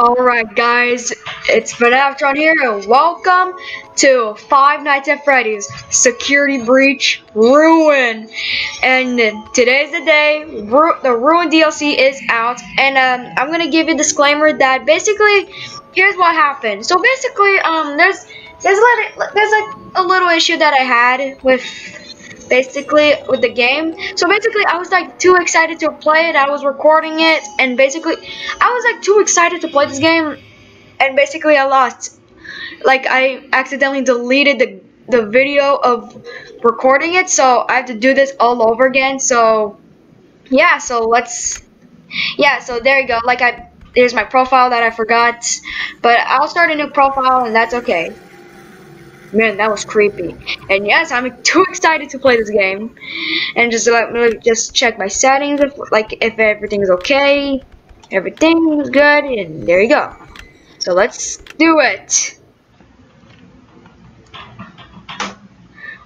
Alright guys, it's Fnaf Tron here and welcome to Five Nights at Freddy's Security Breach Ruin. And today's the day, Ru the Ruin DLC is out and um, I'm going to give you a disclaimer that basically, here's what happened. So basically, um, there's, there's, a, there's like a little issue that I had with basically with the game. So basically I was like too excited to play it. I was recording it and basically I was like too excited to play this game and basically I lost. Like I accidentally deleted the the video of recording it so I have to do this all over again. So yeah, so let's yeah, so there you go. Like I there's my profile that I forgot. But I'll start a new profile and that's okay. Man, that was creepy. And yes, I'm too excited to play this game. And just let me just check my settings, if, like if everything's okay, everything's good, and there you go. So let's do it.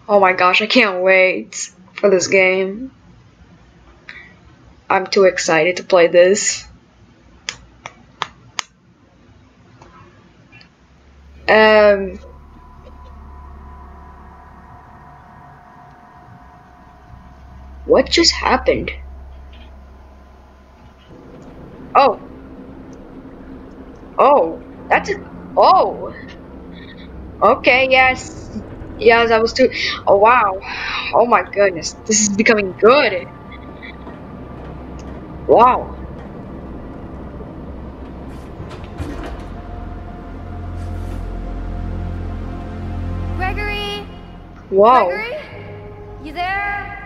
Oh my gosh, I can't wait for this game. I'm too excited to play this. Um... What just happened? Oh. Oh. That's a... Oh. Okay, yes. Yes, I was too... Oh, wow. Oh my goodness. This is becoming good. Wow. Gregory! Wow. Gregory? You there?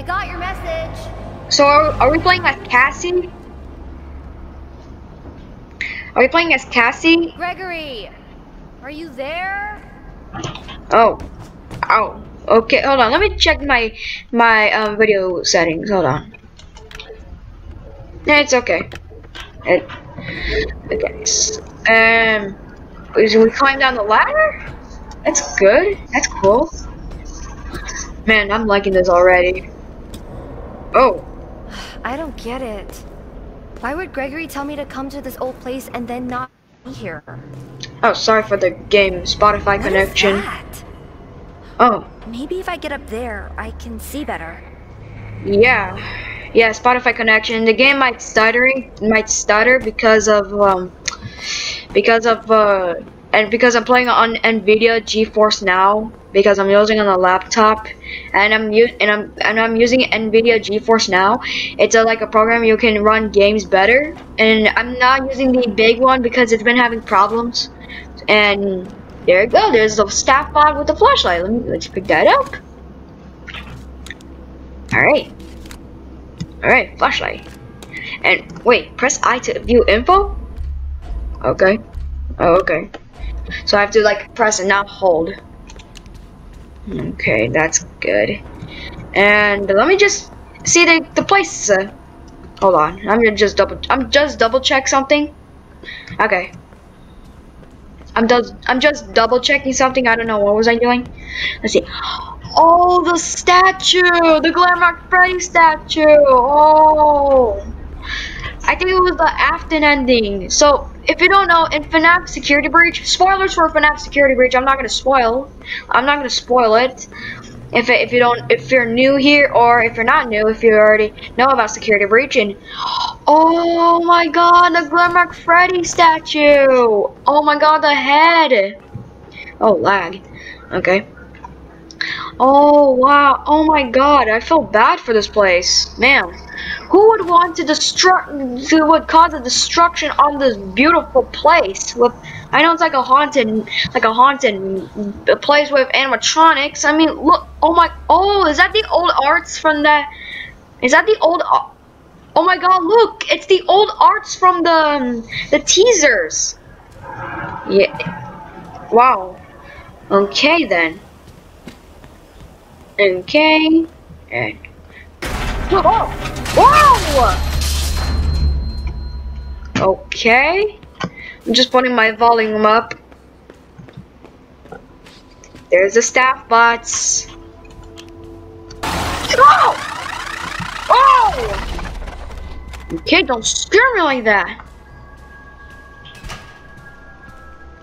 I got your message. So are, are we playing as Cassie? Are we playing as Cassie? Gregory, are you there? Oh. Oh. Okay, hold on. Let me check my my um, video settings. Hold on. It's okay. It, okay. Um, we climb down the ladder? That's good. That's cool. Man, I'm liking this already. Oh. I don't get it. Why would Gregory tell me to come to this old place and then not be here? Oh, sorry for the game Spotify What connection. Is that? Oh, Maybe if I get up there, I can see better. yeah. Yeah, Spotify connection. The game might stuttering might stutter because of um because of uh and because I'm playing on Nvidia GeForce Now because I'm using on a laptop and I'm and I'm and I'm using Nvidia GeForce Now. It's a, like a program you can run games better and I'm not using the big one because it's been having problems. And there you go. There's the staff bot with the flashlight. Let me let's pick that up. All right. All right, flashlight. And wait, press I to view info. Okay. Oh, okay. So I have to like press and not hold. Okay, that's good. And let me just see the the place. Uh, hold on, I'm gonna just double. I'm just double check something. Okay. I'm just I'm just double checking something. I don't know what was I doing. Let's see. Oh, the statue, the Glamrock Freddy statue. Oh. I think it was the Afton ending. So, if you don't know, in FNAF Security Breach, spoilers for FNAF Security Breach, I'm not gonna spoil. I'm not gonna spoil it. If if you don't, if you're new here, or if you're not new, if you already know about Security Breach, and oh my God, the Glamrock Freddy statue. Oh my God, the head. Oh, lag. Okay. Oh wow! Oh my God! I feel bad for this place, man. Who would want to destruct? Who would cause a destruction on this beautiful place? With I know it's like a haunted, like a haunted place with animatronics. I mean, look! Oh my! Oh, is that the old arts from the? Is that the old? Oh my God! Look! It's the old arts from the um, the teasers. Yeah. Wow. Okay then. Okay. And Oh! Whoa! Okay. I'm just putting my volume up. There's the staff bots. Oh! Oh! Okay, don't scare me like that.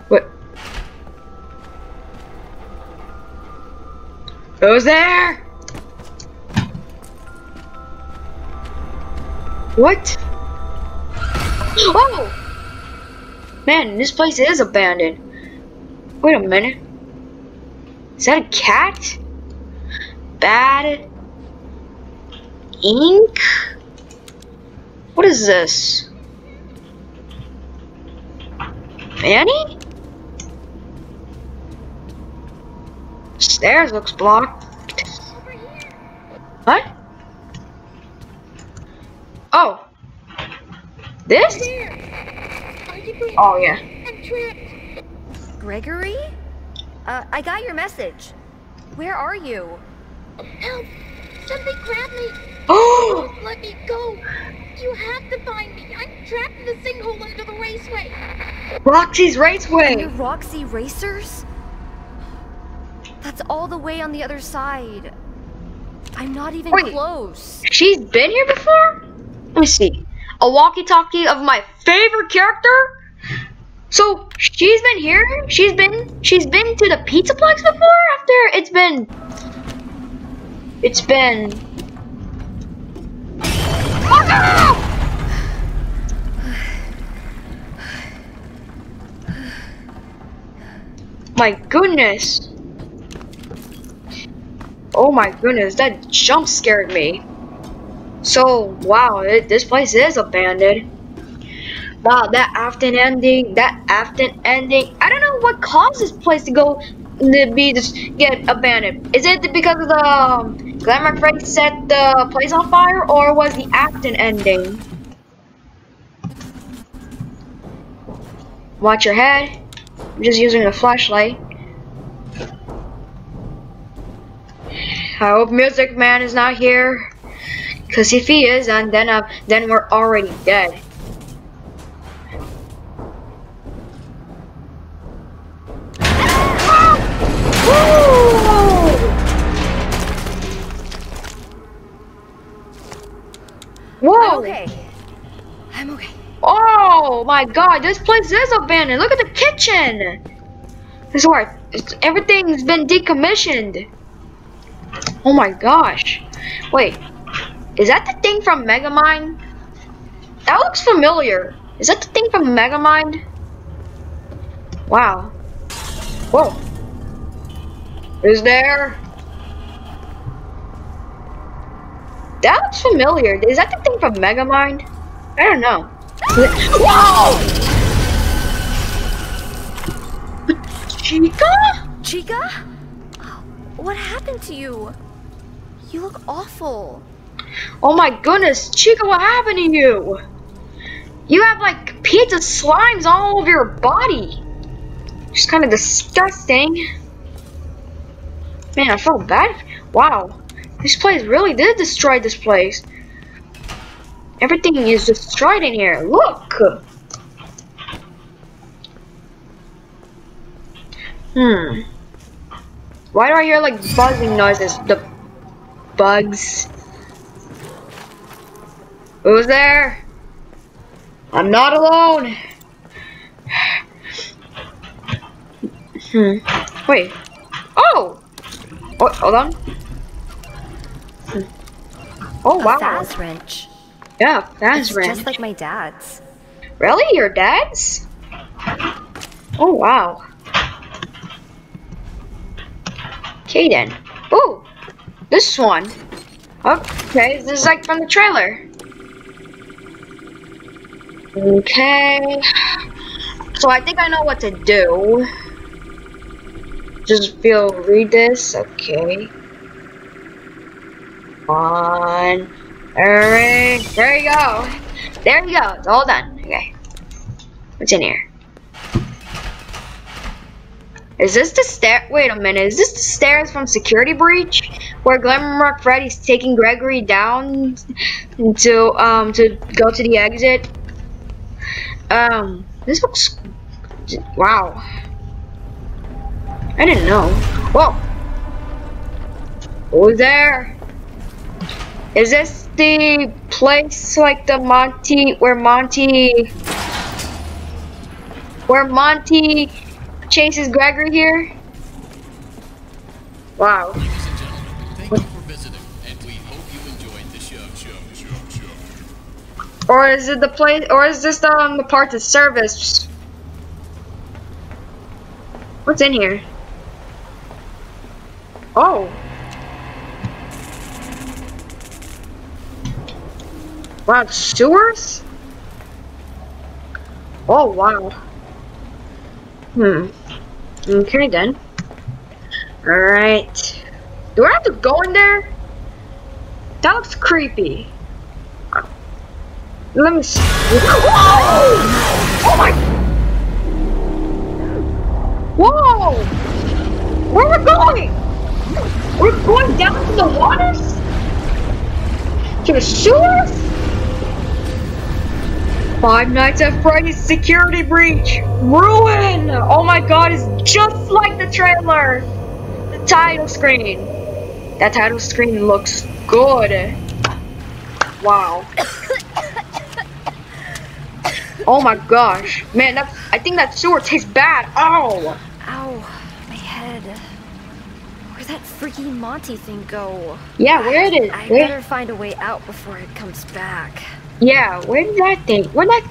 What? Who's there? What? Oh! Man, this place is abandoned. Wait a minute. Is that a cat? Bad ink? What is this? Fanny? Stairs looks blocked. What? Oh. This? Oh yeah. Gregory? Uh, I got your message. Where are you? Help! Something grabbed me! Oh! Let me go! You have to find me! I'm trapped in the sinkhole under the raceway! Roxy's Under Raceway! Roxy Racers? That's all the way on the other side. I'm not even Wait. close. She's been here before? Let me see. A walkie-talkie of my favorite character? So she's been here? She's been she's been to the Pizza Pizzaplex before after it's been it's been Oh, no! My goodness. Oh my goodness, that jump scared me. So, wow, it, this place is abandoned. Wow, that Afton ending, that Afton ending. I don't know what caused this place to go to be just get abandoned. Is it because of the um, Glamrock Freddy set the place on fire, or was the Afton ending? Watch your head. I'm just using a flashlight. I hope Music Man is not here. Cause if he is, and then uh, then we're already dead. Whoa! I'm okay. I'm okay. Oh my god, this place is abandoned. Look at the kitchen. This is where it's, everything's been decommissioned. Oh my gosh. Wait, is that the thing from Megamind? That looks familiar. Is that the thing from Megamind? Wow. Whoa. Is there? That looks familiar. Is that the thing from Megamind? I don't know. Whoa! Chica? Chica? What happened to you? You look awful. Oh my goodness, Chica, what happened to you? You have like pizza slimes all over your body. It's kind of disgusting. Man, I felt bad. Wow, this place really did destroy this place. Everything is destroyed in here. Look. Hmm. Why do I hear like buzzing noises? The bugs. Who's there? I'm not alone. Hmm. Wait. Oh. Oh, hold on. Hmm. Oh A wow. Faz wrench. Yeah, that's It's random. just like my dad's. Really? Your dad's? Oh, wow. Okay, then. Ooh, this one. Okay, this is like from the trailer. Okay. So I think I know what to do. Just feel, read this. Okay. One. Alright, there you go. There you go. It's all done. Okay. What's in here? Is this the stair? Wait a minute. Is this the stairs from Security Breach, where Glamrock Freddy's taking Gregory down to um to go to the exit? Um, this looks. Wow. I didn't know. Whoa. Who's there? Is this the place like the Monty where Monty where Monty chases Gregory here? Wow. Or is it the place? Or is this the, um, the part of service? What's in here? Oh. Wow, sewers? Oh, wow. Hmm. Okay, then. Alright. Do I have to go in there? That looks creepy. Let me. Whoa! Oh my! Whoa! Where are we're going? We're going down to the waters? To the sewers? Five Nights at Freddy's security breach. Ruin! Oh my god, it's just like the trailer. The title screen. That title screen looks good. Wow. Oh my gosh. Man, that's I think that sewer tastes bad. Oh! Ow, my head. Where'd that freaky Monty thing go? Yeah, where it is? I Where, better find a way out before it comes back. yeah, where did that thing? Where that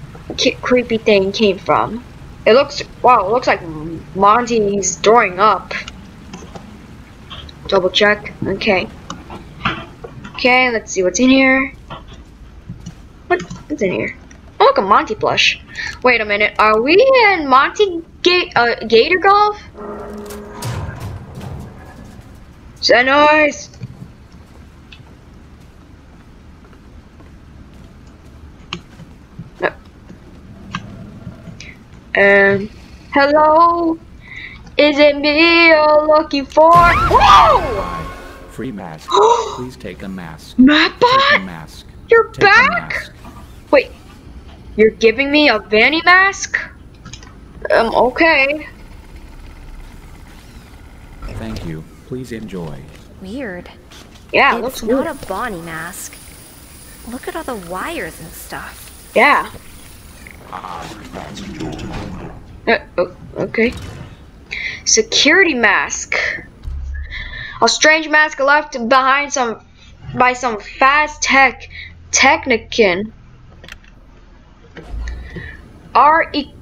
creepy thing came from? It looks wow. It looks like Monty's drawing up. Double check. Okay. Okay, let's see what's in here. What, what's in here? Look, a Monty plush. Wait a minute. Are we in Monty Ga uh, Gator Golf? Is that noise? No. Um, hello? Is it me you're looking for? Whoa! Free mask. Please take a mask. Matt Take a mask. You're Take back? mask. Wait, you're giving me a Vanny mask? Um, okay. Thank you. Please enjoy. Weird. Yeah, it it's looks not good. a Bonnie mask. Look at all the wires and stuff. Yeah. Uh, oh, okay. Security mask. A strange mask left behind some by some fast tech technician. Are e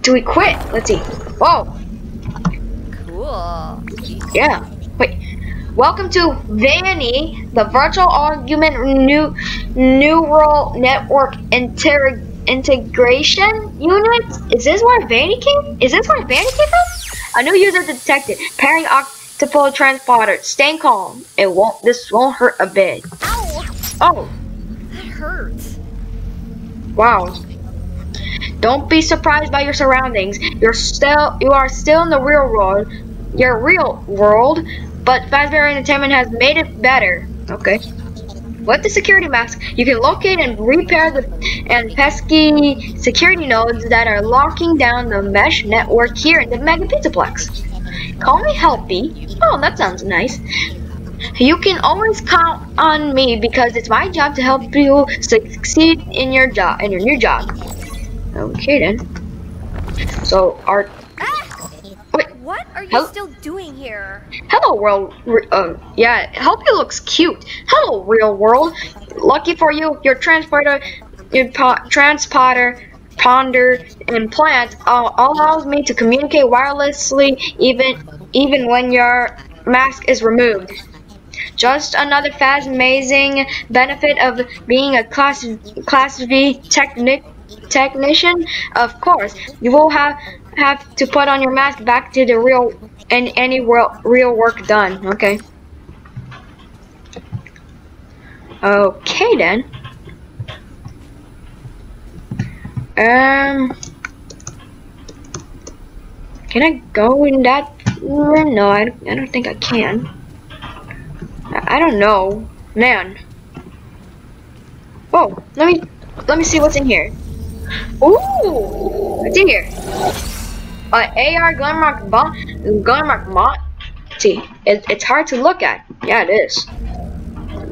to equip. Let's see. Whoa. Cool. Yeah. Wait. Welcome to Vanny, the virtual argument new neural network inter integration unit. Is this where Vanny came? Is this where Vanny came from? A new user detected. Pairing octopus transporter. Staying calm. It won't. This won't hurt a bit. Ow! Oh. That hurts. Wow. Don't be surprised by your surroundings. You're still you are still in the real world. Your real world, but Fazbear Entertainment has made it better. Okay. With the security mask, you can locate and repair the and pesky security nodes that are locking down the mesh network here in the Mega Pizzaplex. Call me Helpy. Oh, that sounds nice. You can always count on me because it's my job to help you succeed in your job in your new job. Okay then. So our Ah! wait, What are you Hel- still doing here? hello world. Uh, yeah, Helpy looks cute. Hello real world. Lucky for you, your transporter, your po- transporter, ponder, and plant uh, allows me to communicate wirelessly even even when your mask is removed. Just another fast, amazing benefit of being a class class V technic technician. Of course, you will have have to put on your mask back to the real and any real real work done. Okay. Okay then. Um. Can I go in that room? No, I, I don't think I can. I I don't know. Man. Whoa, let me let me see what's in here. Ooh, what's in here? AR Glamrock Bon Glamrock Mont. See, it, it's hard to look at. Yeah, it is.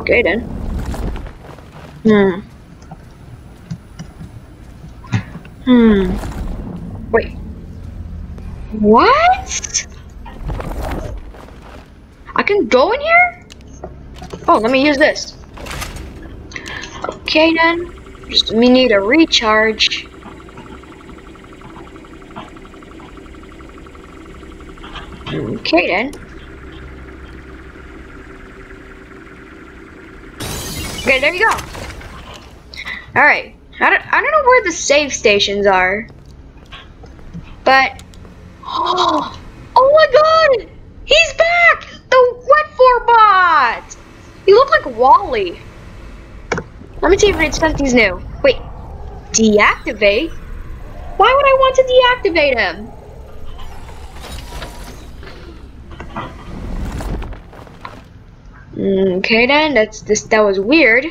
Okay then. Hmm. Hmm. Wait. What? I can go in here? Oh, let me use this. Okay then. Just we need a recharge. Okay then. Okay, there you go. Alright. I don't, I don't know where the save stations are. But... Oh, oh my god! He's back! The wet four bot! You look like WALL-E. Let me see if it's something's new. Wait. Deactivate? Why would I want to deactivate him? Okay then, that's this that was weird.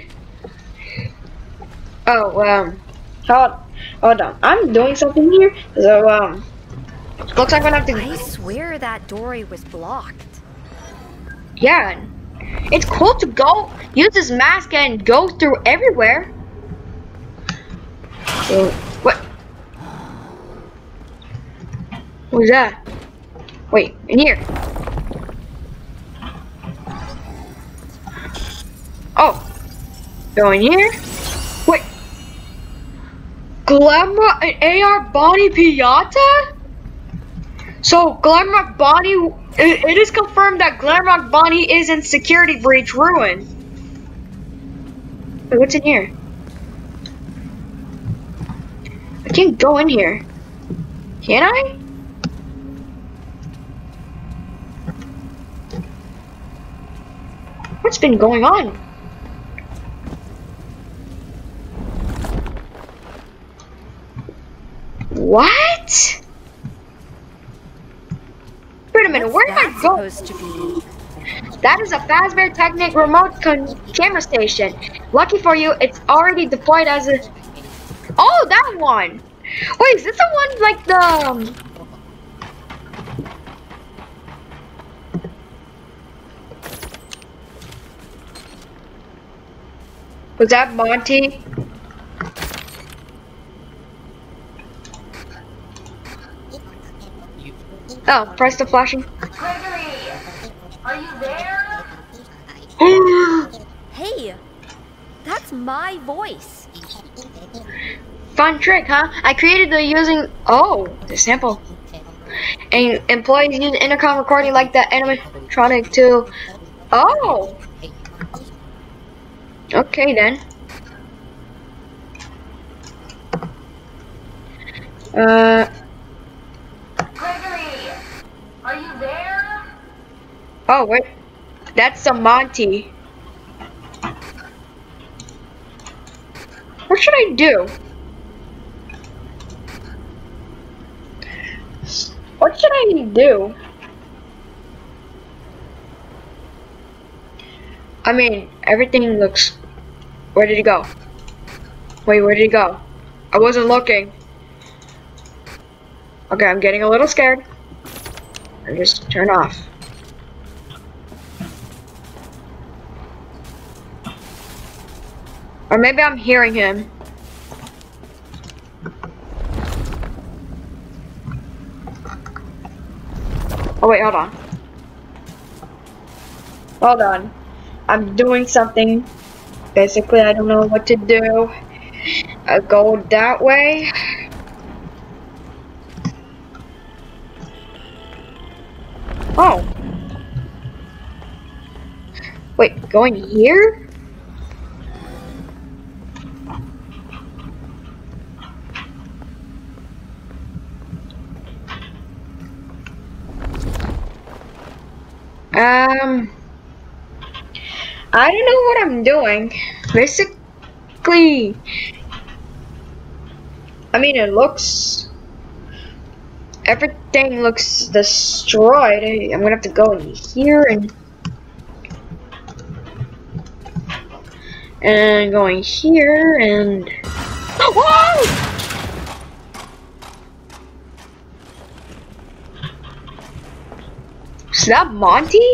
Oh, um hold hold on. I'm doing something here. So um looks like I'm gonna have to I swear that dory was blocked. Yeah. It's cool to go use this mask and go through everywhere. So what what was that? Wait, in here. Oh. Go in here. Wait. Glamrock an AR Bonnie Piata? So Glamrock Bonnie it, it is confirmed that Glamrock Bonnie is in security breach ruin. Wait, what's in here? I can't go in here. Can I? What's been going on? What? Wait a minute, where did I That's go? supposed to be. That is a Fazbear Technic remote con camera station. Lucky for you, it's already deployed as a... Oh, that one! Wait, is this the one like the... um, Was that Monty? Oh, press the flashing. Gregory, are you there? Hey, that's my voice. Fun trick, huh? I created the using oh the sample. And employees use intercom recording like the animatronic to oh. Okay then. Uh Gregory, are you there? Oh wait, that's a Monty. What should I do? What should I do? I mean, everything looks. Where did he go? Wait, where did he go? I wasn't looking. Okay, I'm getting a little scared. I just turn off. Or maybe I'm hearing him. Oh wait, hold on. Hold on. I'm doing something. Basically, I don't know what to do. I go that way. Oh. Wait, going here? Um, I don't know what I'm doing. Basically, I mean, it looks, everything looks destroyed. I'm gonna have to go in here and, and going here and! Is that Monty?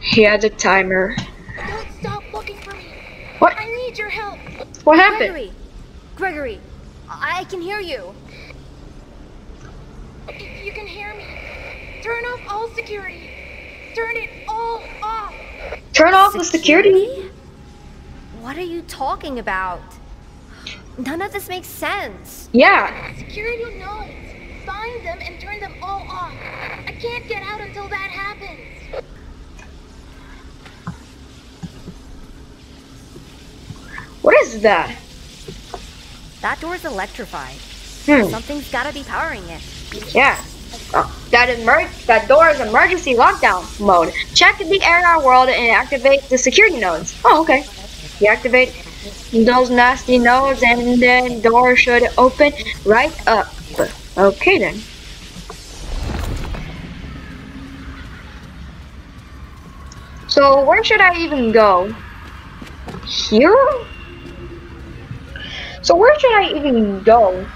He had a timer. Don't stop looking for me. What? I need your help. What happened? Gregory, Gregory, I can hear you. If you can hear me, turn off all security. Turn it all off. Turn off the security? What are you talking about? None of this makes sense. Yeah. Security nodes. Find them and turn them all off. I can't get out until that happens. What is that? That door's electrified. Hmm. Something's gotta be powering it. Yeah. That that door is emergency lockdown mode. Check the area world and activate the security nodes. Oh, okay. Deactivate those nasty nodes and then door should open right up. Okay then. So where should I even go? Here? So where should I even go?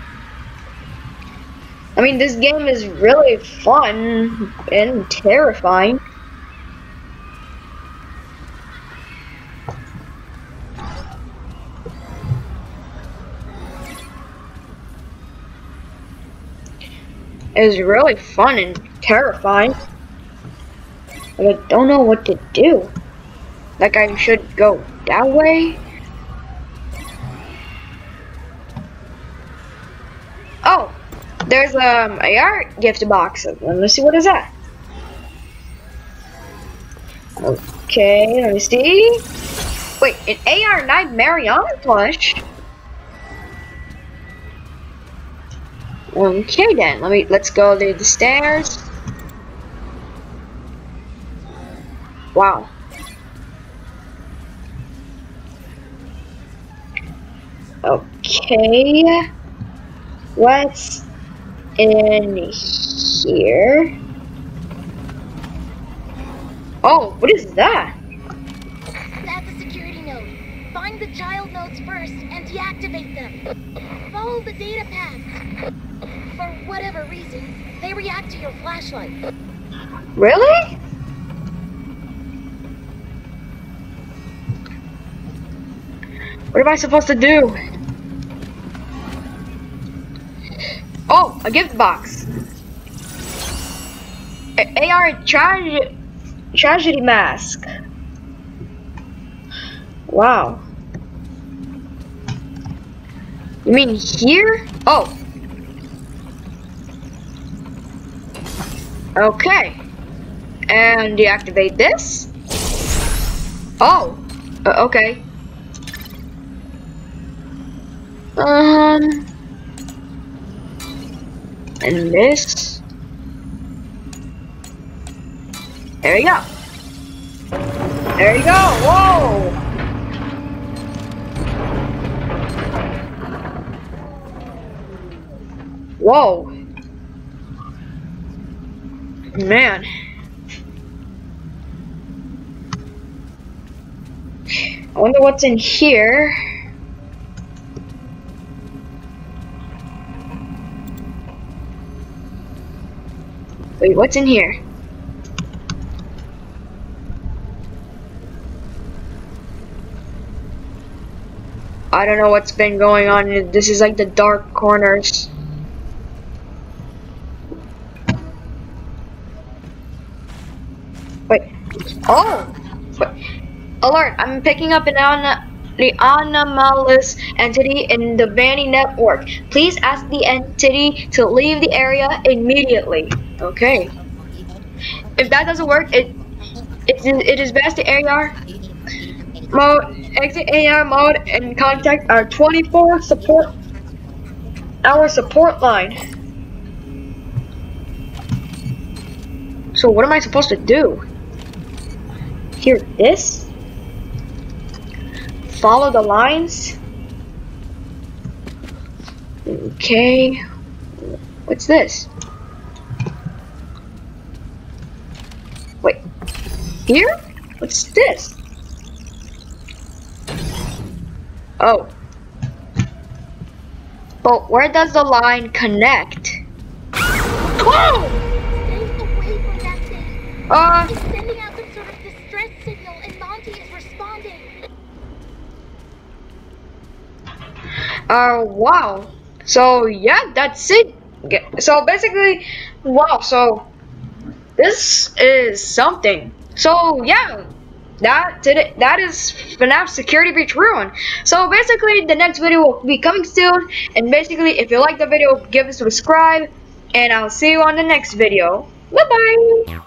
I mean, this game is really fun and terrifying. It's really fun and terrifying. But I don't know what to do. Like I should go that way? Oh, there's um, a gift box. Let me see what is that. Okay, let me see. Wait, an AR9 Mariana plush. Okay then, let me let's go to the stairs. Wow. Okay. What's in here? Oh, what is that? That's a security node. Find the child nodes first and deactivate them. Follow the data paths. For whatever reason, they react to your flashlight. Really? What am I supposed to do? A gift box. A AR tragedy, tragedy mask. Wow. You mean here? Oh. Okay. And deactivate this. Oh. Uh, okay. Um. And this. There you go. There you go. Whoa. Whoa. Man. I wonder what's in here. Wait, what's in here? I don't know what's been going on. This is like the dark corners. Wait. Oh! Wait. Alert! I'm picking up an an the anomalous entity in the Vanny network. Please ask the entity to leave the area immediately. Okay. If that doesn't work, it it, it is best to AR mode, exit AR mode, and contact our 24 support our support line. So what am I supposed to do? Hear this? Follow the lines? Okay. What's this? Wait. Here? What's this? Oh. But where does the line connect? Oh! Stay away from that thing. Uh, It's sending out some sort of distress signal and Monty is responding. Uh, wow. So, yeah, that's it. So, basically, wow, so, this is something. So yeah, that did it. That is FNAF Security Breach Ruin. So basically, the next video will be coming soon. And basically, if you like the video, give it a subscribe. And I'll see you on the next video. Bye bye.